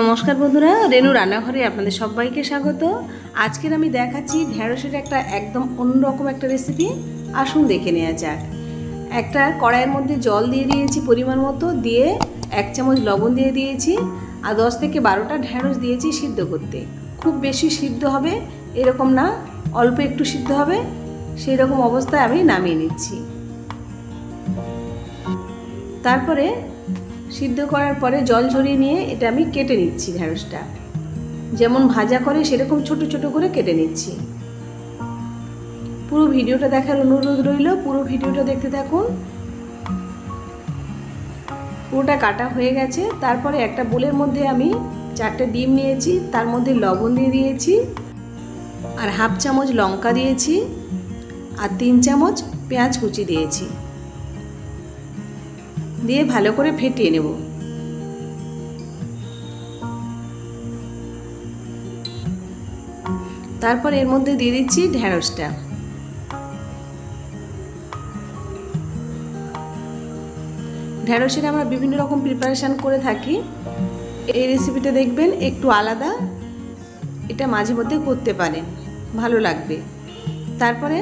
নমস্কার বন্ধুরা, রেনু রান্নাঘরে আপনাদের সবাইকে স্বাগত। আজকের আমি দেখাচ্ছি ঢ্যাঁড়সের একটা একদম অন্যরকম একটা রেসিপি আসুন দেখে নেওয়া যাক। একটা কড়াইয়ের মধ্যে জল দিয়ে দিয়েছি পরিমাণ মতো, দিয়ে এক চামচ লবণ দিয়ে দিয়েছি, আর দশ থেকে বারোটা ঢ্যাঁড়স দিয়েছি সিদ্ধ করতে। খুব বেশি সিদ্ধ হবে, এরকম না, অল্প একটু সিদ্ধ হবে সেই রকম অবস্থায় আমি নামিয়ে নিচ্ছি। তারপরে সিদ্ধ করার পরে জল ঝরিয়ে নিয়ে এটা আমি কেটে নিচ্ছি ঢ্যাঁড়সটা। যেমন ভাজা করে সেরকম ছোট ছোট করে কেটে নিচ্ছি। পুরো ভিডিওটা দেখার অনুরোধ রইল, পুরো ভিডিওটা দেখতে থাকুন। পুরোটা কাটা হয়ে গেছে। তারপরে একটা বোলের মধ্যে আমি চারটে ডিম নিয়েছি, তার মধ্যে লবণ দিয়ে দিয়েছি আর হাফ চামচ লঙ্কা দিয়েছি আর তিন চামচ পেঁয়াজ কুচি দিয়েছি। দিয়ে ভালো করে ফেটিয়ে নেব। তারপর এর মধ্যে দিয়ে দিচ্ছি ঢ্যাঁড়সটা ঢ্যাঁড়সের আমরা বিভিন্ন রকম প্রিপারেশান করে থাকি। এই রেসিপিটা দেখবেন একটু আলাদা। এটা মাঝে মধ্যে করতে পারেন, ভালো লাগবে। তারপরে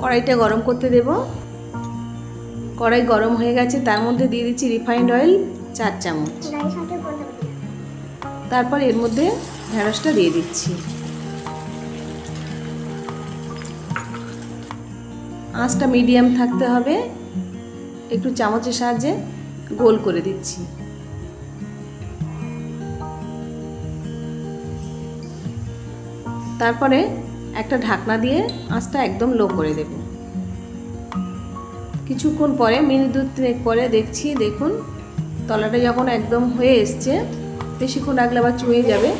কড়াইটা গরম করতে দেবো। কড়াই গরম হয়ে গেছে, তার মধ্যে দিয়ে দিচ্ছি রিফাইন্ড অয়েল চার চামচ। তারপর এর মধ্যে ঢেঁড়সটা দিয়ে দিচ্ছি। আঁচটা মিডিয়াম থাকতে হবে, একটু চামচের সাহায্যে গোল করে দিচ্ছি। তারপরে একটা ঢাকনা দিয়ে আঁচটা একদম লো করে দেবো। কিছুক্ষণ পরে, মিনিট দু তিনেক পরে দেখছি, দেখুন, তলাটা যখন একদম হয়ে এসছে, বেশিক্ষণ রাখলে আবার চুয়ে যাবে।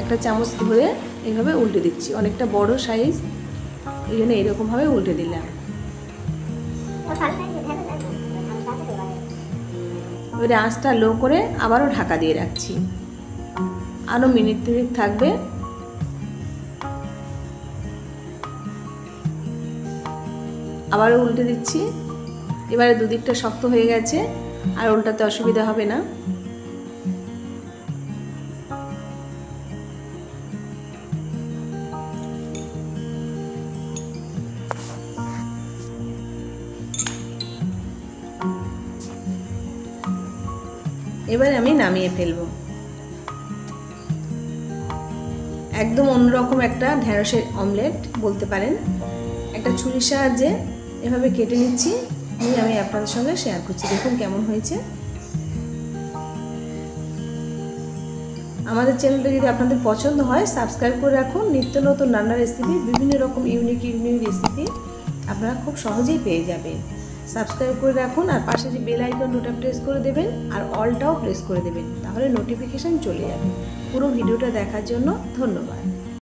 একটা চামচ ধরে এইভাবে উল্টে দিচ্ছি। অনেকটা বড় সাইজ, এই জন্য এইরকমভাবে উল্টে দিলাম। এবারে আঁচটা লো করে আবারও ঢাকা দিয়ে রাখছি। আরও মিনিট তিনেক থাকবে। আবারও উল্টে দিচ্ছি। এবারে দুদিকটা শক্ত হয়ে গেছে, আর উল্টাতে অসুবিধা হবে না। এবার আমি নামিয়ে ফেলব। একদম অন্যরকম একটা ঢেঁড়সের অমলেট বলতে পারেন। একটা ছুরির সাহায্যে এভাবে কেটে নিচ্ছি। নিয়ে আমি আপনাদের সঙ্গে শেয়ার করছি। দেখুন কেমন হয়েছে। আমাদের চ্যানেলটা যদি আপনাদের পছন্দ হয় সাবস্ক্রাইব করে রাখুন। নিত্য নতুন রান্নার রেসিপি বিভিন্ন রকম ইউনিক ইউনিক রেসিপি আপনারা খুব সহজেই পেয়ে যাবেন। সাবস্ক্রাইব করে রাখুন আর পাশে যে বেল আইকন ওটা প্রেস করে দেবেন আর অলটাও প্রেস করে দেবেন। তাহলে নোটিফিকেশান চলে যাবে। পুরো ভিডিওটা দেখার জন্য ধন্যবাদ।